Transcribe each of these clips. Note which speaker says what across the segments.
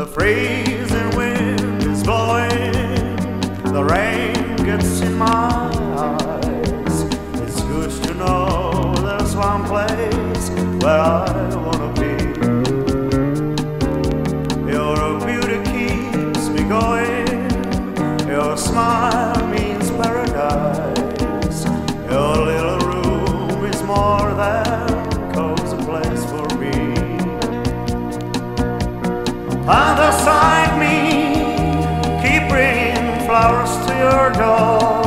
Speaker 1: The freezing wind is blowing, the rain gets in my eyes. It's good to know there's one place where I wanna be. Your beauty keeps me going, your smile means paradise. Your little room is more than cozy place for me. Other your door.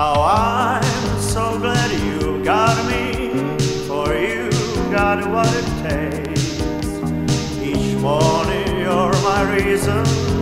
Speaker 1: Now I'm so glad you got me, for you got what it takes. Each morning you're my reason